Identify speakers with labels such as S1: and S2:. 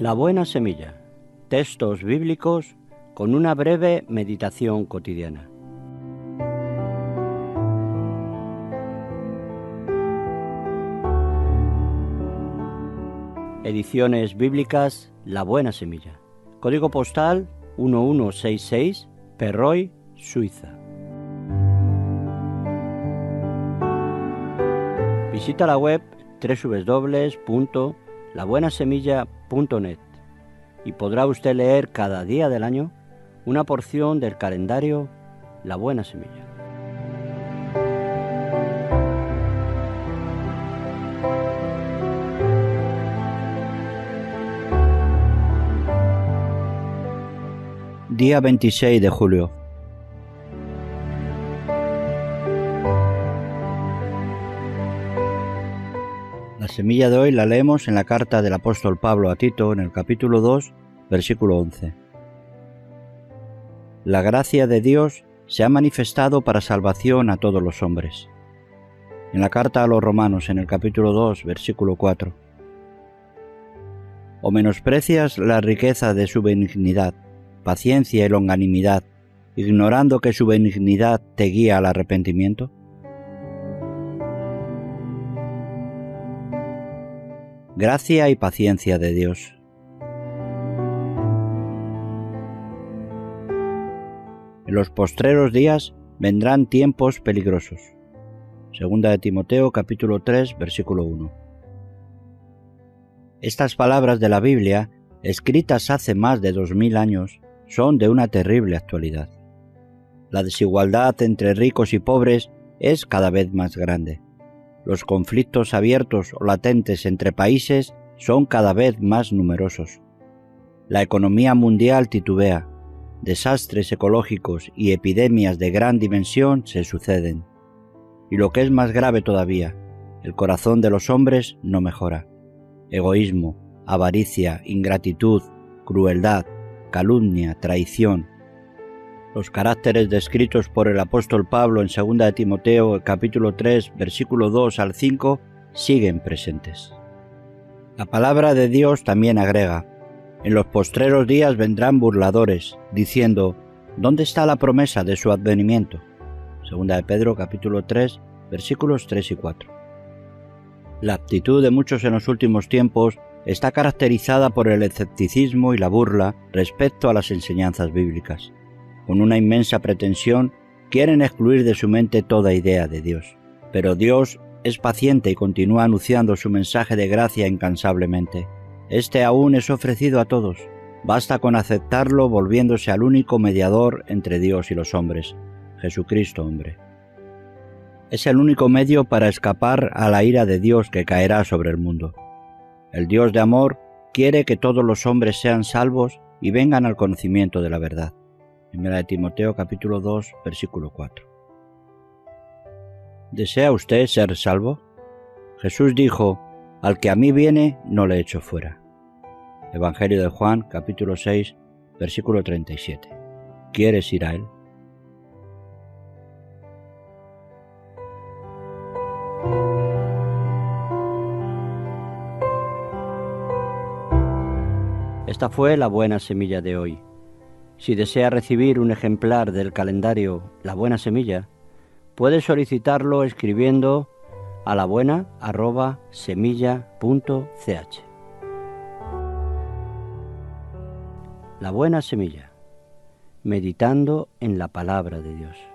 S1: La buena semilla. Textos bíblicos con una breve meditación cotidiana. Ediciones bíblicas La buena semilla. Código postal 1166, Perroy, Suiza. Visita la web y podrá usted leer cada día del año una porción del calendario La Buena Semilla. Día 26 de julio. La semilla de hoy la leemos en la carta del apóstol Pablo a Tito en el capítulo 2, versículo 11. La gracia de Dios se ha manifestado para salvación a todos los hombres. En la carta a los romanos en el capítulo 2, versículo 4. O menosprecias la riqueza de su benignidad paciencia y longanimidad, ignorando que su benignidad te guía al arrepentimiento? Gracia y paciencia de Dios. En los postreros días vendrán tiempos peligrosos. Segunda de Timoteo capítulo 3 versículo 1. Estas palabras de la Biblia, escritas hace más de dos mil años, son de una terrible actualidad. La desigualdad entre ricos y pobres es cada vez más grande. Los conflictos abiertos o latentes entre países son cada vez más numerosos. La economía mundial titubea. Desastres ecológicos y epidemias de gran dimensión se suceden. Y lo que es más grave todavía, el corazón de los hombres no mejora. Egoísmo, avaricia, ingratitud, crueldad, calumnia, traición. Los caracteres descritos por el apóstol Pablo en 2 de Timoteo capítulo 3 versículo 2 al 5 siguen presentes. La palabra de Dios también agrega, en los postreros días vendrán burladores, diciendo, ¿dónde está la promesa de su advenimiento? 2 de Pedro capítulo 3 versículos 3 y 4. La actitud de muchos en los últimos tiempos está caracterizada por el escepticismo y la burla respecto a las enseñanzas bíblicas. Con una inmensa pretensión, quieren excluir de su mente toda idea de Dios. Pero Dios es paciente y continúa anunciando su mensaje de gracia incansablemente. Este aún es ofrecido a todos. Basta con aceptarlo volviéndose al único mediador entre Dios y los hombres, Jesucristo hombre. Es el único medio para escapar a la ira de Dios que caerá sobre el mundo. El Dios de amor quiere que todos los hombres sean salvos y vengan al conocimiento de la verdad. Primera de Timoteo capítulo 2 versículo 4. ¿Desea usted ser salvo? Jesús dijo, Al que a mí viene, no le echo fuera. Evangelio de Juan capítulo 6 versículo 37. ¿Quieres ir a él? Esta fue la buena semilla de hoy. Si desea recibir un ejemplar del calendario La Buena Semilla, puede solicitarlo escribiendo a la buena La buena semilla, meditando en la palabra de Dios.